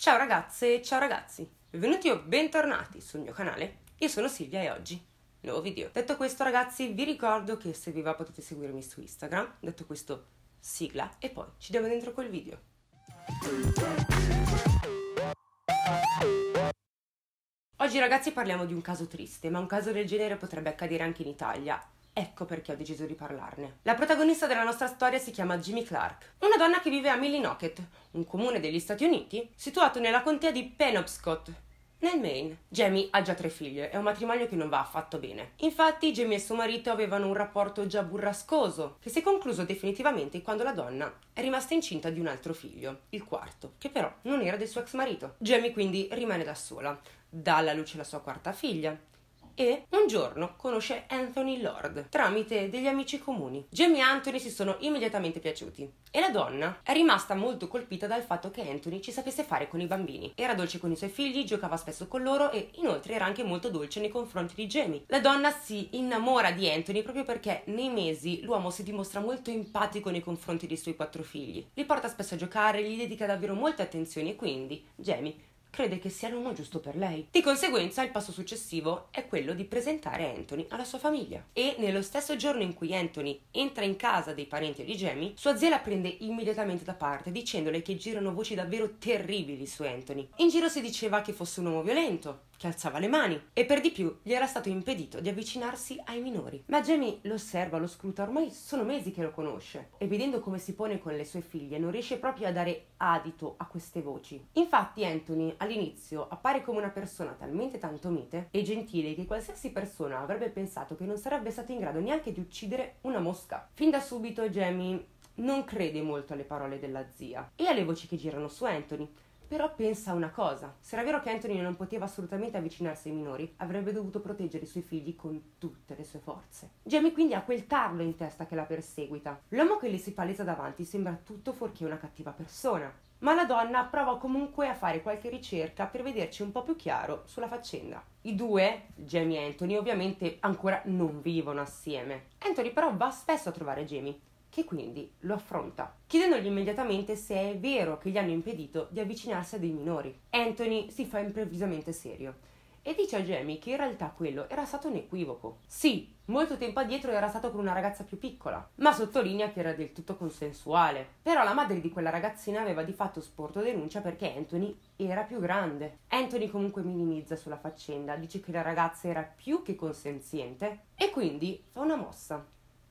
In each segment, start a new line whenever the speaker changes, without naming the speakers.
Ciao ragazze e ciao ragazzi, benvenuti o bentornati sul mio canale. Io sono Silvia e oggi nuovo video. Detto questo ragazzi vi ricordo che se vi va potete seguirmi su Instagram. Detto questo sigla e poi ci diamo dentro col video. Oggi ragazzi parliamo di un caso triste, ma un caso del genere potrebbe accadere anche in Italia Ecco perché ho deciso di parlarne. La protagonista della nostra storia si chiama Jimmy Clark, una donna che vive a Millinocket, un comune degli Stati Uniti situato nella contea di Penobscot, nel Maine. Jamie ha già tre figlie, è un matrimonio che non va affatto bene. Infatti, Jamie e suo marito avevano un rapporto già burrascoso, che si è concluso definitivamente quando la donna è rimasta incinta di un altro figlio, il quarto, che però non era del suo ex marito. Jamie quindi rimane da sola, dà alla luce la sua quarta figlia, e un giorno conosce Anthony Lord tramite degli amici comuni. Jamie e Anthony si sono immediatamente piaciuti e la donna è rimasta molto colpita dal fatto che Anthony ci sapesse fare con i bambini. Era dolce con i suoi figli, giocava spesso con loro e inoltre era anche molto dolce nei confronti di Jamie. La donna si innamora di Anthony proprio perché nei mesi l'uomo si dimostra molto empatico nei confronti dei suoi quattro figli. Li porta spesso a giocare, gli dedica davvero molte attenzioni e quindi Jamie crede che sia l'uomo giusto per lei. Di conseguenza, il passo successivo è quello di presentare Anthony alla sua famiglia. E nello stesso giorno in cui Anthony entra in casa dei parenti di Jamie, sua zia la prende immediatamente da parte, dicendole che girano voci davvero terribili su Anthony. In giro si diceva che fosse un uomo violento, che alzava le mani e per di più gli era stato impedito di avvicinarsi ai minori. Ma Jamie lo osserva, lo scruta, ormai sono mesi che lo conosce e vedendo come si pone con le sue figlie non riesce proprio a dare adito a queste voci. Infatti Anthony all'inizio appare come una persona talmente tanto mite e gentile che qualsiasi persona avrebbe pensato che non sarebbe stato in grado neanche di uccidere una mosca. Fin da subito Jamie non crede molto alle parole della zia e alle voci che girano su Anthony però pensa una cosa, se era vero che Anthony non poteva assolutamente avvicinarsi ai minori, avrebbe dovuto proteggere i suoi figli con tutte le sue forze. Jamie quindi ha quel tarlo in testa che la perseguita. L'uomo che le si palesa davanti sembra tutto fuorché una cattiva persona, ma la donna prova comunque a fare qualche ricerca per vederci un po' più chiaro sulla faccenda. I due, Jamie e Anthony, ovviamente ancora non vivono assieme. Anthony però va spesso a trovare Jamie che quindi lo affronta, chiedendogli immediatamente se è vero che gli hanno impedito di avvicinarsi a dei minori. Anthony si fa improvvisamente serio e dice a Jamie che in realtà quello era stato un equivoco. Sì, molto tempo addietro era stato con una ragazza più piccola, ma sottolinea che era del tutto consensuale. Però la madre di quella ragazzina aveva di fatto sporto denuncia perché Anthony era più grande. Anthony comunque minimizza sulla faccenda, dice che la ragazza era più che consenziente e quindi fa una mossa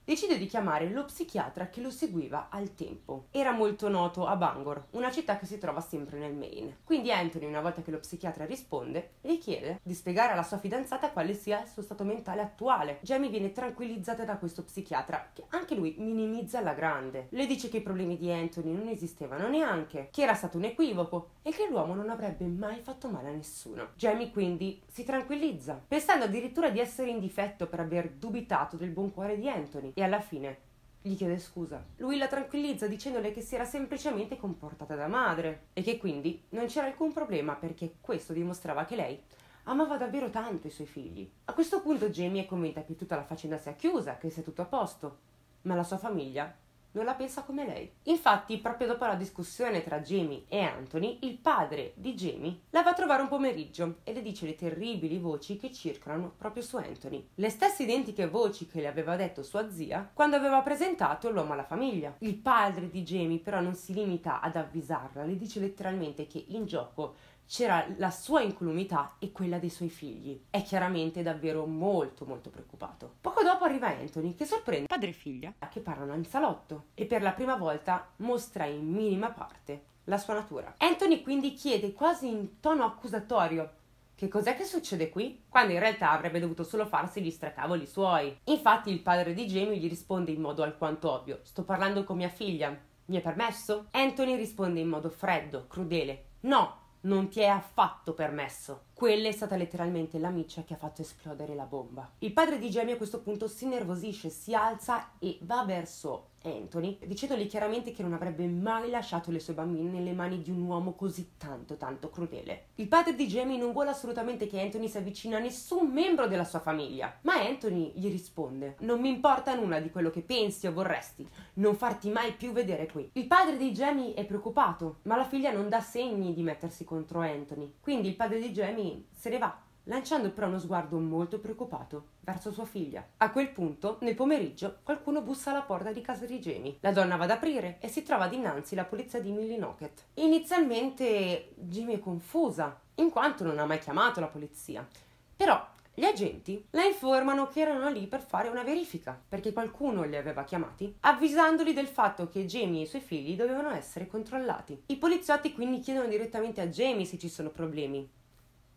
decide di chiamare lo psichiatra che lo seguiva al tempo. Era molto noto a Bangor, una città che si trova sempre nel Maine. Quindi Anthony, una volta che lo psichiatra risponde, gli chiede di spiegare alla sua fidanzata quale sia il suo stato mentale attuale. Jamie viene tranquillizzata da questo psichiatra, che anche lui minimizza alla grande. Le dice che i problemi di Anthony non esistevano neanche, che era stato un equivoco e che l'uomo non avrebbe mai fatto male a nessuno. Jamie quindi si tranquillizza, pensando addirittura di essere in difetto per aver dubitato del buon cuore di Anthony e alla fine gli chiede scusa. Lui la tranquillizza dicendole che si era semplicemente comportata da madre e che quindi non c'era alcun problema perché questo dimostrava che lei amava davvero tanto i suoi figli. A questo punto Jamie è convinta che tutta la faccenda sia chiusa, che sia tutto a posto, ma la sua famiglia non la pensa come lei. Infatti, proprio dopo la discussione tra Jamie e Anthony, il padre di Jamie la va a trovare un pomeriggio e le dice le terribili voci che circolano proprio su Anthony. Le stesse identiche voci che le aveva detto sua zia quando aveva presentato l'uomo alla famiglia. Il padre di Jamie però non si limita ad avvisarla, le dice letteralmente che in gioco c'era la sua incolumità e quella dei suoi figli. È chiaramente davvero molto molto preoccupato. Poco dopo arriva Anthony che sorprende padre e figlia che parlano in salotto e per la prima volta mostra in minima parte la sua natura. Anthony quindi chiede quasi in tono accusatorio che cos'è che succede qui? Quando in realtà avrebbe dovuto solo farsi gli stracavoli suoi. Infatti il padre di Jamie gli risponde in modo alquanto ovvio: Sto parlando con mia figlia. Mi è permesso? Anthony risponde in modo freddo, crudele: No, non ti è affatto permesso. Quella è stata letteralmente la miccia che ha fatto esplodere la bomba. Il padre di Jamie a questo punto si nervosisce, si alza e va verso Anthony, dicendogli chiaramente che non avrebbe mai lasciato le sue bambine nelle mani di un uomo così tanto tanto crudele. Il padre di Jamie non vuole assolutamente che Anthony si avvicini a nessun membro della sua famiglia, ma Anthony gli risponde: Non mi importa nulla di quello che pensi o vorresti, non farti mai più vedere qui. Il padre di Jamie è preoccupato, ma la figlia non dà segni di mettersi contro Anthony, quindi il padre di Jamie se ne va lanciando però uno sguardo molto preoccupato verso sua figlia. A quel punto, nel pomeriggio, qualcuno bussa alla porta di casa di Jamie. La donna va ad aprire e si trova dinanzi la polizia di Millinocket. Inizialmente Jamie è confusa, in quanto non ha mai chiamato la polizia. Però gli agenti la informano che erano lì per fare una verifica, perché qualcuno li aveva chiamati, avvisandoli del fatto che Jamie e i suoi figli dovevano essere controllati. I poliziotti quindi chiedono direttamente a Jamie se ci sono problemi,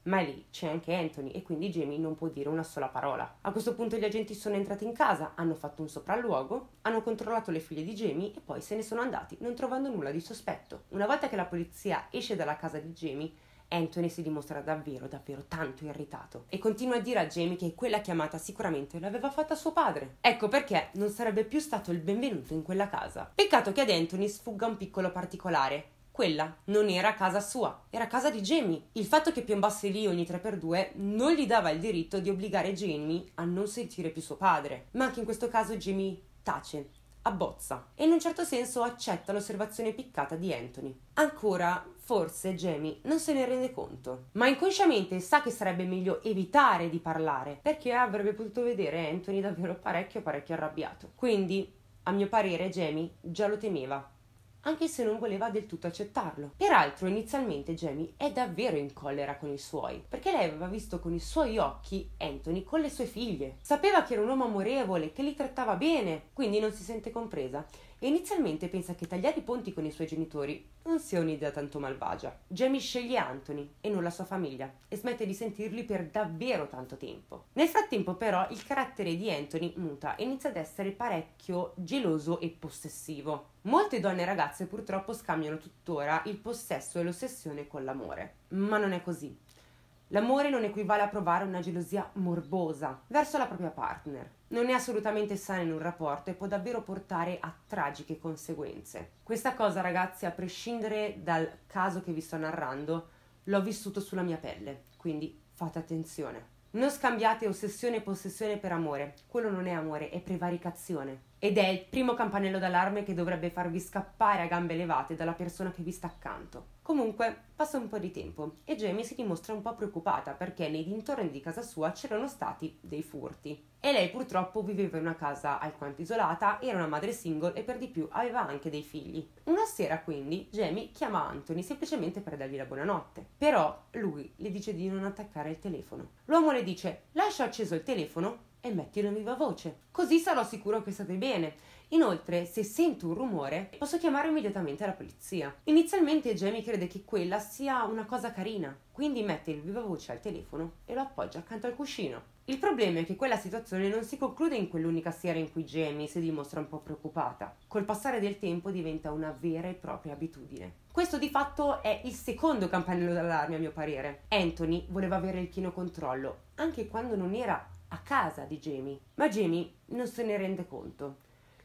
ma lì c'è anche Anthony e quindi Jamie non può dire una sola parola. A questo punto gli agenti sono entrati in casa, hanno fatto un sopralluogo, hanno controllato le figlie di Jamie e poi se ne sono andati, non trovando nulla di sospetto. Una volta che la polizia esce dalla casa di Jamie, Anthony si dimostra davvero, davvero tanto irritato e continua a dire a Jamie che quella chiamata sicuramente l'aveva fatta suo padre. Ecco perché non sarebbe più stato il benvenuto in quella casa. Peccato che ad Anthony sfugga un piccolo particolare. Quella non era casa sua, era casa di Jamie. Il fatto che piombasse lì ogni 3x2 non gli dava il diritto di obbligare Jamie a non sentire più suo padre. Ma anche in questo caso Jamie tace, abbozza e in un certo senso accetta l'osservazione piccata di Anthony. Ancora, forse Jamie non se ne rende conto, ma inconsciamente sa che sarebbe meglio evitare di parlare perché avrebbe potuto vedere Anthony davvero parecchio parecchio arrabbiato. Quindi, a mio parere, Jamie già lo temeva anche se non voleva del tutto accettarlo. Peraltro, inizialmente Jamie è davvero in collera con i suoi, perché lei aveva visto con i suoi occhi Anthony con le sue figlie. Sapeva che era un uomo amorevole, che li trattava bene, quindi non si sente compresa e inizialmente pensa che tagliare i ponti con i suoi genitori non sia un'idea tanto malvagia. Jamie sceglie Anthony e non la sua famiglia e smette di sentirli per davvero tanto tempo. Nel frattempo però il carattere di Anthony muta e inizia ad essere parecchio geloso e possessivo. Molte donne e ragazze purtroppo scambiano tuttora il possesso e l'ossessione con l'amore, ma non è così. L'amore non equivale a provare una gelosia morbosa verso la propria partner. Non è assolutamente sana in un rapporto e può davvero portare a tragiche conseguenze. Questa cosa, ragazzi, a prescindere dal caso che vi sto narrando, l'ho vissuto sulla mia pelle, quindi fate attenzione. Non scambiate ossessione e possessione per amore, quello non è amore, è prevaricazione. Ed è il primo campanello d'allarme che dovrebbe farvi scappare a gambe levate dalla persona che vi sta accanto. Comunque, passa un po' di tempo e Jamie si dimostra un po' preoccupata perché nei dintorni di casa sua c'erano stati dei furti. E lei purtroppo viveva in una casa alquanto isolata, era una madre single e per di più aveva anche dei figli. Una sera quindi Jamie chiama Anthony semplicemente per dargli la buonanotte. Però lui le dice di non attaccare il telefono. L'uomo le dice lascia acceso il telefono e mettilo in viva voce. Così sarò sicuro che state bene. Inoltre, se sento un rumore, posso chiamare immediatamente la polizia. Inizialmente Jamie crede che quella sia una cosa carina, quindi mette il viva voce al telefono e lo appoggia accanto al cuscino. Il problema è che quella situazione non si conclude in quell'unica sera in cui Jamie si dimostra un po' preoccupata. Col passare del tempo diventa una vera e propria abitudine. Questo di fatto è il secondo campanello d'allarme a mio parere. Anthony voleva avere il pieno controllo, anche quando non era a casa di Jamie, ma Jamie non se ne rende conto.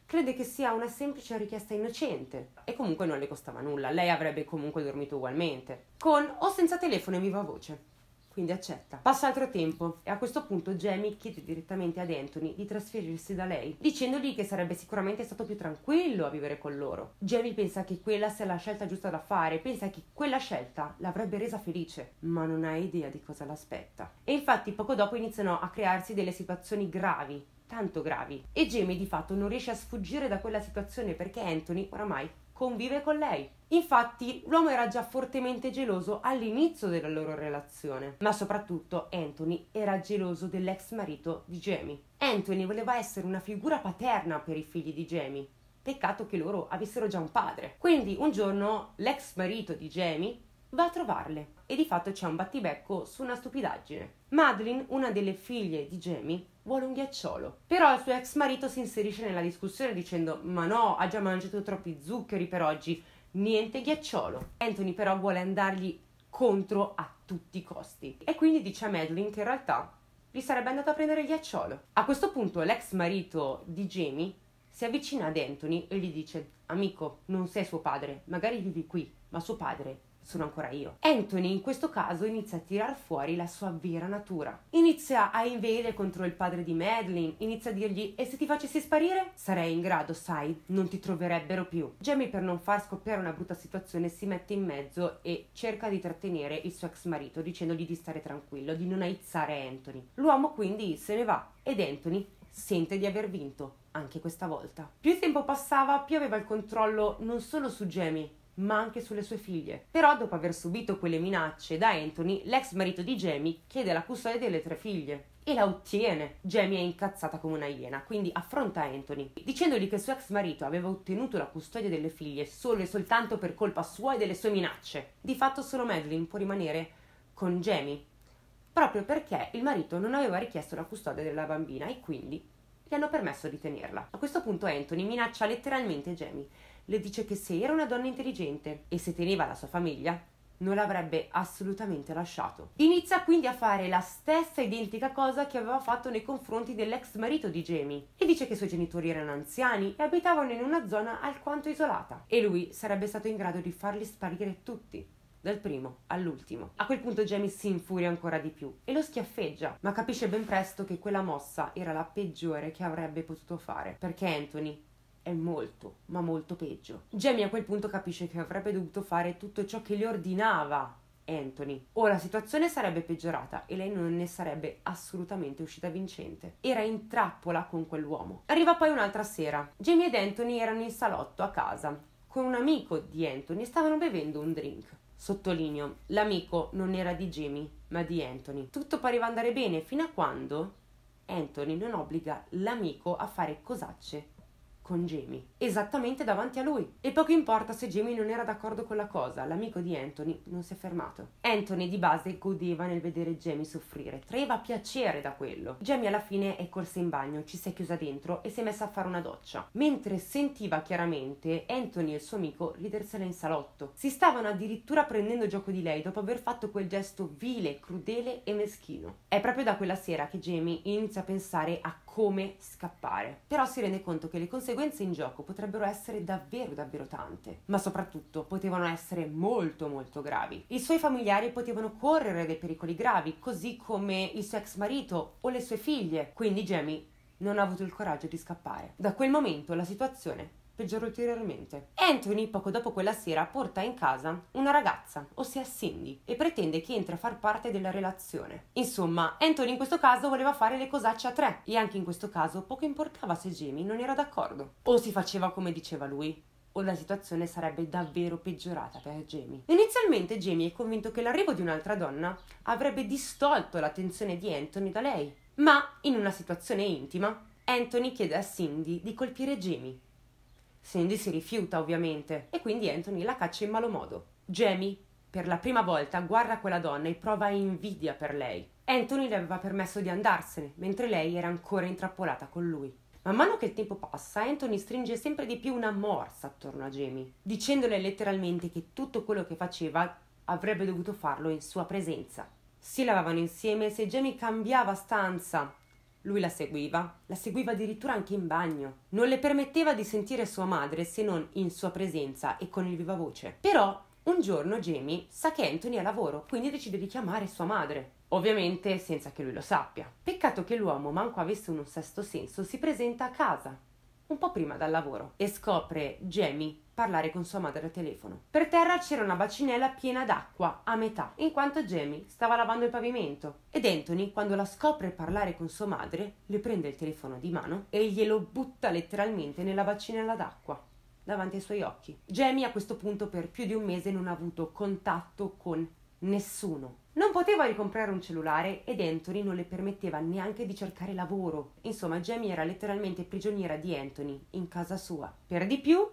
Crede che sia una semplice richiesta innocente e comunque non le costava nulla, lei avrebbe comunque dormito ugualmente, con o senza telefono e viva voce quindi accetta. Passa altro tempo e a questo punto Jamie chiede direttamente ad Anthony di trasferirsi da lei, dicendogli che sarebbe sicuramente stato più tranquillo a vivere con loro. Jamie pensa che quella sia la scelta giusta da fare, pensa che quella scelta l'avrebbe resa felice, ma non ha idea di cosa l'aspetta. E infatti poco dopo iniziano a crearsi delle situazioni gravi tanto gravi e Jamie di fatto non riesce a sfuggire da quella situazione perché Anthony oramai convive con lei. Infatti l'uomo era già fortemente geloso all'inizio della loro relazione, ma soprattutto Anthony era geloso dell'ex marito di Jamie. Anthony voleva essere una figura paterna per i figli di Jamie. Peccato che loro avessero già un padre. Quindi un giorno l'ex marito di Jamie va a trovarle e di fatto c'è un battibecco su una stupidaggine. Madeline, una delle figlie di Jamie, vuole un ghiacciolo. Però il suo ex marito si inserisce nella discussione dicendo ma no, ha già mangiato troppi zuccheri per oggi, niente ghiacciolo. Anthony però vuole andargli contro a tutti i costi e quindi dice a Madeline che in realtà gli sarebbe andato a prendere il ghiacciolo. A questo punto l'ex marito di Jamie si avvicina ad Anthony e gli dice Amico, non sei suo padre, magari vivi qui, ma suo padre sono ancora io. Anthony in questo caso inizia a tirar fuori la sua vera natura. Inizia a invadere contro il padre di Madeline, inizia a dirgli e se ti facessi sparire? Sarei in grado, sai, non ti troverebbero più. Jamie per non far scoppiare una brutta situazione si mette in mezzo e cerca di trattenere il suo ex marito dicendogli di stare tranquillo, di non aizzare Anthony. L'uomo quindi se ne va ed Anthony sente di aver vinto anche questa volta. Più il tempo passava, più aveva il controllo non solo su Jamie, ma anche sulle sue figlie. Però dopo aver subito quelle minacce da Anthony, l'ex marito di Jamie chiede la custodia delle tre figlie e la ottiene. Jamie è incazzata come una iena, quindi affronta Anthony, dicendogli che il suo ex marito aveva ottenuto la custodia delle figlie solo e soltanto per colpa sua e delle sue minacce. Di fatto solo Madeline può rimanere con Jamie, proprio perché il marito non aveva richiesto la custodia della bambina e quindi gli hanno permesso di tenerla. A questo punto Anthony minaccia letteralmente Jamie le dice che se era una donna intelligente e se teneva la sua famiglia, non l'avrebbe assolutamente lasciato. Inizia quindi a fare la stessa identica cosa che aveva fatto nei confronti dell'ex marito di Jamie e dice che i suoi genitori erano anziani e abitavano in una zona alquanto isolata e lui sarebbe stato in grado di farli sparire tutti. Dal primo all'ultimo. A quel punto Jamie si infuria ancora di più e lo schiaffeggia, ma capisce ben presto che quella mossa era la peggiore che avrebbe potuto fare, perché Anthony è molto, ma molto peggio. Jamie a quel punto capisce che avrebbe dovuto fare tutto ciò che le ordinava Anthony. Ora la situazione sarebbe peggiorata e lei non ne sarebbe assolutamente uscita vincente. Era in trappola con quell'uomo. Arriva poi un'altra sera. Jamie ed Anthony erano in salotto a casa con un amico di Anthony e stavano bevendo un drink. Sottolineo, l'amico non era di Jamie, ma di Anthony. Tutto pareva andare bene fino a quando Anthony non obbliga l'amico a fare cosacce con Jamie, esattamente davanti a lui. E poco importa se Jamie non era d'accordo con la cosa, l'amico di Anthony non si è fermato. Anthony di base godeva nel vedere Jamie soffrire, traeva piacere da quello. Jamie alla fine è corsa in bagno, ci si è chiusa dentro e si è messa a fare una doccia, mentre sentiva chiaramente Anthony e il suo amico ridersela in salotto. Si stavano addirittura prendendo gioco di lei dopo aver fatto quel gesto vile, crudele e meschino. È proprio da quella sera che Jamie inizia a pensare a come scappare. Però si rende conto che le conseguenze in gioco potrebbero essere davvero davvero tante, ma soprattutto potevano essere molto molto gravi. I suoi familiari potevano correre dei pericoli gravi, così come il suo ex marito o le sue figlie. Quindi Jamie non ha avuto il coraggio di scappare. Da quel momento la situazione peggiora ulteriormente. Anthony, poco dopo quella sera, porta in casa una ragazza, ossia Cindy, e pretende che entri a far parte della relazione. Insomma, Anthony in questo caso voleva fare le cosacce a tre, e anche in questo caso poco importava se Jamie non era d'accordo. O si faceva come diceva lui, o la situazione sarebbe davvero peggiorata per Jamie. Inizialmente Jamie è convinto che l'arrivo di un'altra donna avrebbe distolto l'attenzione di Anthony da lei, ma in una situazione intima Anthony chiede a Cindy di colpire Jamie Cindy si rifiuta ovviamente e quindi Anthony la caccia in malo modo. Jamie, per la prima volta, guarda quella donna e prova invidia per lei. Anthony le aveva permesso di andarsene, mentre lei era ancora intrappolata con lui. Man mano che il tempo passa, Anthony stringe sempre di più una morsa attorno a Jamie, dicendole letteralmente che tutto quello che faceva avrebbe dovuto farlo in sua presenza. Si lavavano insieme se Jamie cambiava stanza lui la seguiva, la seguiva addirittura anche in bagno. Non le permetteva di sentire sua madre se non in sua presenza e con il viva voce. Però un giorno Jamie sa che Anthony è a lavoro, quindi decide di chiamare sua madre. Ovviamente senza che lui lo sappia. Peccato che l'uomo, manco avesse un sesto senso, si presenta a casa un po' prima dal lavoro e scopre Jamie parlare con sua madre al telefono. Per terra c'era una bacinella piena d'acqua a metà, in quanto Jamie stava lavando il pavimento. Ed Anthony, quando la scopre parlare con sua madre, le prende il telefono di mano e glielo butta letteralmente nella bacinella d'acqua davanti ai suoi occhi. Jamie a questo punto per più di un mese non ha avuto contatto con nessuno. Non poteva ricomprare un cellulare ed Anthony non le permetteva neanche di cercare lavoro. Insomma, Jamie era letteralmente prigioniera di Anthony in casa sua. Per di più,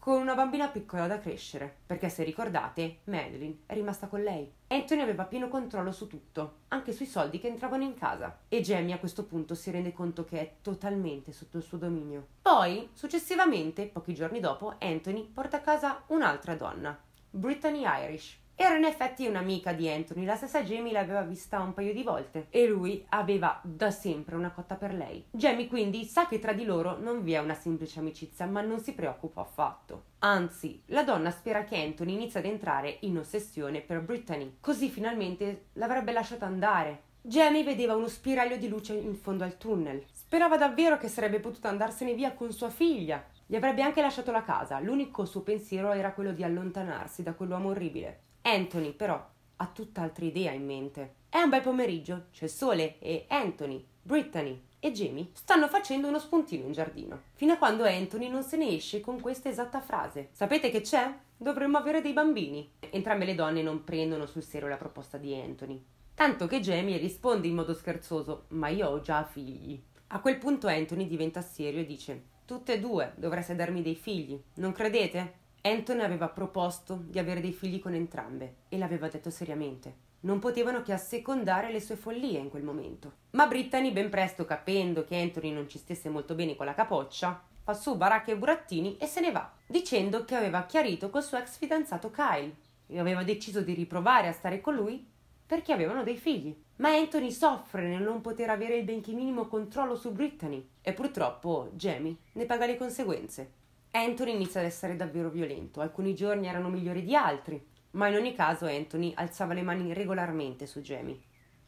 con una bambina piccola da crescere, perché se ricordate, Madeline è rimasta con lei. Anthony aveva pieno controllo su tutto, anche sui soldi che entravano in casa, e Jamie a questo punto si rende conto che è totalmente sotto il suo dominio. Poi, successivamente, pochi giorni dopo, Anthony porta a casa un'altra donna, Brittany Irish, era in effetti un'amica di Anthony, la stessa Jamie l'aveva vista un paio di volte e lui aveva da sempre una cotta per lei. Jamie quindi sa che tra di loro non vi è una semplice amicizia, ma non si preoccupa affatto. Anzi, la donna spera che Anthony inizi ad entrare in ossessione per Brittany, così finalmente l'avrebbe lasciata andare. Jamie vedeva uno spiraglio di luce in fondo al tunnel. Sperava davvero che sarebbe potuta andarsene via con sua figlia. Gli avrebbe anche lasciato la casa, l'unico suo pensiero era quello di allontanarsi da quell'uomo orribile. Anthony, però, ha tutt'altra idea in mente. È un bel pomeriggio, c'è sole e Anthony, Brittany e Jamie stanno facendo uno spuntino in giardino. Fino a quando Anthony non se ne esce con questa esatta frase. Sapete che c'è? Dovremmo avere dei bambini. Entrambe le donne non prendono sul serio la proposta di Anthony. Tanto che Jamie risponde in modo scherzoso: Ma io ho già figli. A quel punto Anthony diventa serio e dice: Tutte e due dovreste darmi dei figli, non credete? Anthony aveva proposto di avere dei figli con entrambe e l'aveva detto seriamente. Non potevano che assecondare le sue follie in quel momento. Ma Brittany, ben presto capendo che Anthony non ci stesse molto bene con la capoccia, fa su baracche e burattini e se ne va, dicendo che aveva chiarito col suo ex fidanzato Kyle e aveva deciso di riprovare a stare con lui perché avevano dei figli. Ma Anthony soffre nel non poter avere il benché minimo controllo su Brittany e purtroppo Jamie ne paga le conseguenze. Anthony inizia ad essere davvero violento, alcuni giorni erano migliori di altri, ma in ogni caso Anthony alzava le mani regolarmente su Jamie.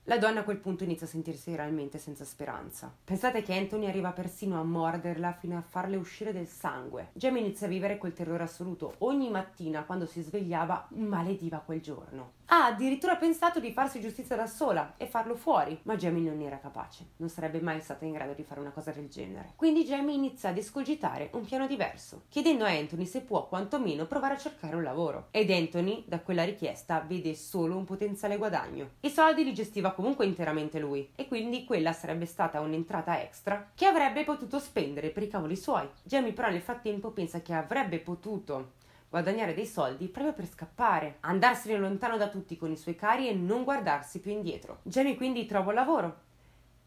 La donna a quel punto inizia a sentirsi realmente senza speranza. Pensate che Anthony arriva persino a morderla fino a farle uscire del sangue. Jamie inizia a vivere quel terrore assoluto. Ogni mattina, quando si svegliava, malediva quel giorno. Ha addirittura pensato di farsi giustizia da sola e farlo fuori, ma Jamie non era capace. Non sarebbe mai stata in grado di fare una cosa del genere. Quindi Jamie inizia ad escogitare un piano diverso, chiedendo a Anthony se può quantomeno provare a cercare un lavoro. Ed Anthony, da quella richiesta, vede solo un potenziale guadagno. I soldi li gestiva comunque interamente lui e quindi quella sarebbe stata un'entrata extra che avrebbe potuto spendere per i cavoli suoi. Jamie però nel frattempo pensa che avrebbe potuto guadagnare dei soldi proprio per scappare, andarsene lontano da tutti con i suoi cari e non guardarsi più indietro. Jamie quindi trova un lavoro.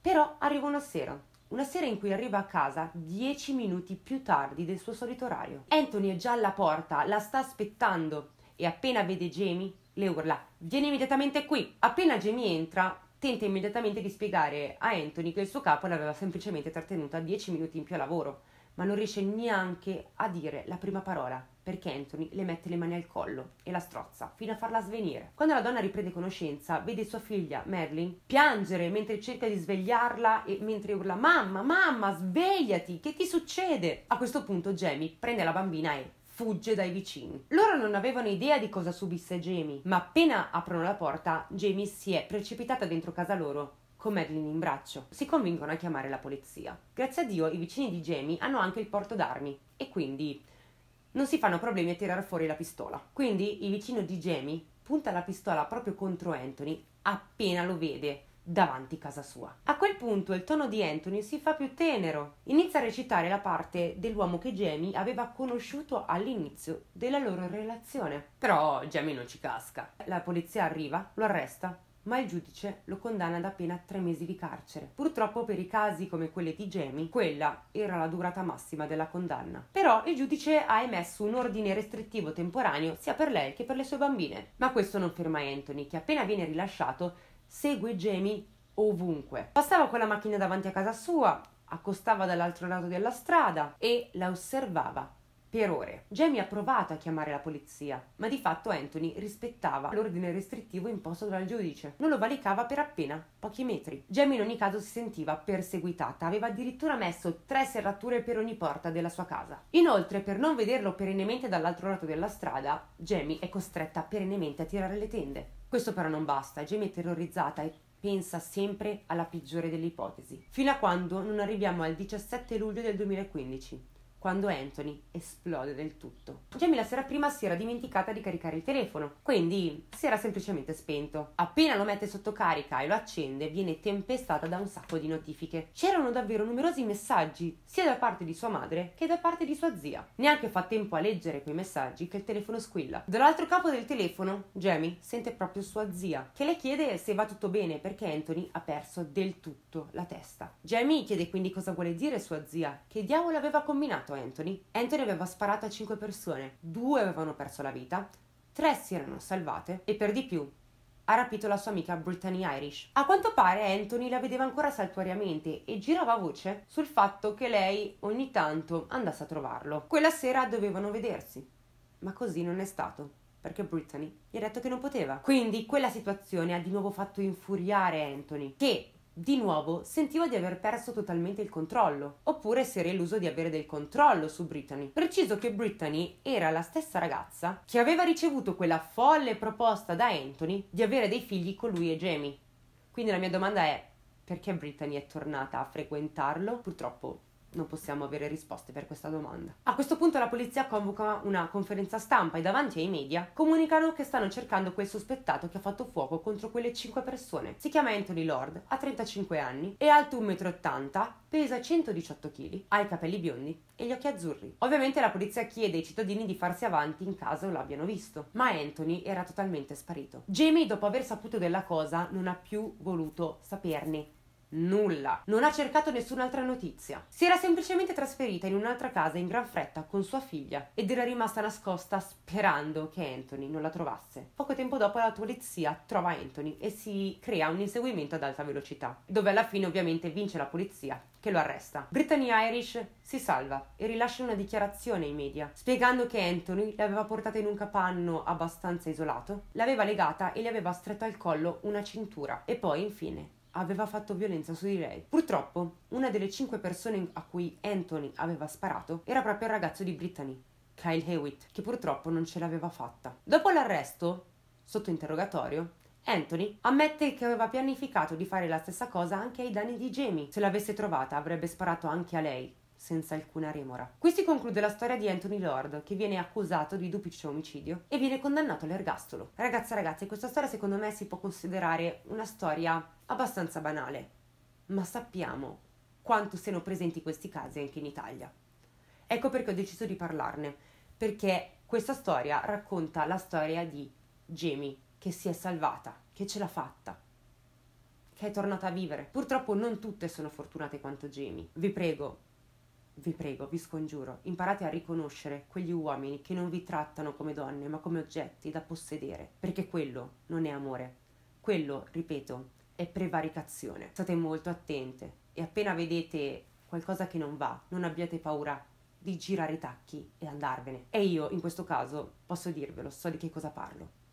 Però arriva una sera, una sera in cui arriva a casa dieci minuti più tardi del suo solito orario. Anthony è già alla porta, la sta aspettando e appena vede Jamie le urla Vieni immediatamente qui. Appena Jamie entra, tenta immediatamente di spiegare a Anthony che il suo capo l'aveva semplicemente trattenuta 10 minuti in più a lavoro, ma non riesce neanche a dire la prima parola perché Anthony le mette le mani al collo e la strozza fino a farla svenire. Quando la donna riprende conoscenza, vede sua figlia Madeline piangere mentre cerca di svegliarla e mentre urla Mamma, mamma, svegliati, che ti succede? A questo punto Jamie prende la bambina e fugge dai vicini. Loro non avevano idea di cosa subisse Jamie, ma appena aprono la porta, Jamie si è precipitata dentro casa loro con Madeline in braccio. Si convincono a chiamare la polizia. Grazie a Dio i vicini di Jamie hanno anche il porto d'armi e quindi non si fanno problemi a tirare fuori la pistola. Quindi il vicino di Jamie punta la pistola proprio contro Anthony appena lo vede davanti casa sua. A quel punto il tono di Anthony si fa più tenero. Inizia a recitare la parte dell'uomo che Jamie aveva conosciuto all'inizio della loro relazione. Però Jamie non ci casca. La polizia arriva, lo arresta ma il giudice lo condanna ad appena tre mesi di carcere. Purtroppo per i casi come quelli di Jamie, quella era la durata massima della condanna. Però il giudice ha emesso un ordine restrittivo temporaneo sia per lei che per le sue bambine. Ma questo non ferma Anthony, che appena viene rilasciato segue Jamie ovunque. Passava con la macchina davanti a casa sua, accostava dall'altro lato della strada e la osservava per ore. Jamie ha provato a chiamare la polizia, ma di fatto Anthony rispettava l'ordine restrittivo imposto dal giudice. Non lo valicava per appena pochi metri. Jamie in ogni caso si sentiva perseguitata, aveva addirittura messo tre serrature per ogni porta della sua casa. Inoltre, per non vederlo perennemente dall'altro lato della strada, Jamie è costretta perennemente a tirare le tende. Questo però non basta, Jamie è terrorizzata e pensa sempre alla peggiore delle ipotesi, fino a quando non arriviamo al 17 luglio del 2015 quando Anthony esplode del tutto. Jamie la sera prima si era dimenticata di caricare il telefono, quindi si era semplicemente spento. Appena lo mette sotto carica e lo accende, viene tempestata da un sacco di notifiche. C'erano davvero numerosi messaggi, sia da parte di sua madre che da parte di sua zia. Neanche fa tempo a leggere quei messaggi che il telefono squilla. Dall'altro capo del telefono, Jamie sente proprio sua zia, che le chiede se va tutto bene perché Anthony ha perso del tutto la testa. Jamie chiede quindi cosa vuole dire sua zia, che diavolo aveva combinato Anthony. Anthony aveva sparato a cinque persone, due avevano perso la vita, tre si erano salvate e per di più ha rapito la sua amica Brittany Irish. A quanto pare Anthony la vedeva ancora saltuariamente e girava voce sul fatto che lei ogni tanto andasse a trovarlo. Quella sera dovevano vedersi, ma così non è stato perché Brittany gli ha detto che non poteva. Quindi quella situazione ha di nuovo fatto infuriare Anthony, che di nuovo sentiva di aver perso totalmente il controllo, oppure si era illuso di avere del controllo su Brittany. Preciso che Brittany era la stessa ragazza che aveva ricevuto quella folle proposta da Anthony di avere dei figli con lui e Jamie. Quindi la mia domanda è perché Brittany è tornata a frequentarlo? Purtroppo non possiamo avere risposte per questa domanda. A questo punto la polizia convoca una conferenza stampa e davanti ai media comunicano che stanno cercando quel sospettato che ha fatto fuoco contro quelle 5 persone. Si chiama Anthony Lord, ha 35 anni, è alto 1,80 m, pesa 118 kg, ha i capelli biondi e gli occhi azzurri. Ovviamente la polizia chiede ai cittadini di farsi avanti in caso l'abbiano visto, ma Anthony era totalmente sparito. Jamie, dopo aver saputo della cosa, non ha più voluto saperne Nulla. Non ha cercato nessun'altra notizia. Si era semplicemente trasferita in un'altra casa in gran fretta con sua figlia ed era rimasta nascosta sperando che Anthony non la trovasse. Poco tempo dopo la polizia trova Anthony e si crea un inseguimento ad alta velocità, dove alla fine ovviamente vince la polizia che lo arresta. Brittany Irish si salva e rilascia una dichiarazione ai media, spiegando che Anthony l'aveva portata in un capanno abbastanza isolato, l'aveva legata e le aveva stretto al collo una cintura e poi infine aveva fatto violenza su di lei. Purtroppo, una delle cinque persone a cui Anthony aveva sparato era proprio il ragazzo di Brittany, Kyle Hewitt, che purtroppo non ce l'aveva fatta. Dopo l'arresto, sotto interrogatorio, Anthony ammette che aveva pianificato di fare la stessa cosa anche ai danni di Jamie. Se l'avesse trovata avrebbe sparato anche a lei, senza alcuna remora. Qui si conclude la storia di Anthony Lord, che viene accusato di duplice omicidio e viene condannato all'ergastolo. Ragazze ragazzi, questa storia secondo me si può considerare una storia abbastanza banale, ma sappiamo quanto siano presenti questi casi anche in Italia. Ecco perché ho deciso di parlarne, perché questa storia racconta la storia di Jamie, che si è salvata, che ce l'ha fatta, che è tornata a vivere. Purtroppo non tutte sono fortunate quanto Jamie. Vi prego, vi prego, vi scongiuro, imparate a riconoscere quegli uomini che non vi trattano come donne, ma come oggetti da possedere, perché quello non è amore. Quello, ripeto, è prevaricazione. State molto attente e appena vedete qualcosa che non va, non abbiate paura di girare i tacchi e andarvene. E io, in questo caso, posso dirvelo, so di che cosa parlo.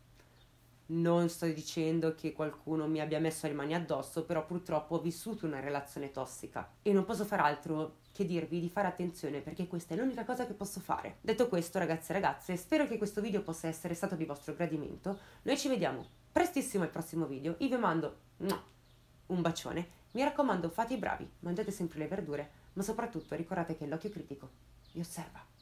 Non sto dicendo che qualcuno mi abbia messo le mani addosso, però purtroppo ho vissuto una relazione tossica e non posso far altro che dirvi di fare attenzione perché questa è l'unica cosa che posso fare. Detto questo, ragazzi e ragazze, spero che questo video possa essere stato di vostro gradimento. Noi ci vediamo prestissimo al prossimo video. Io vi mando un bacione. Mi raccomando, fate i bravi, mangiate sempre le verdure, ma soprattutto ricordate che l'occhio critico vi osserva.